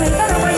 presentar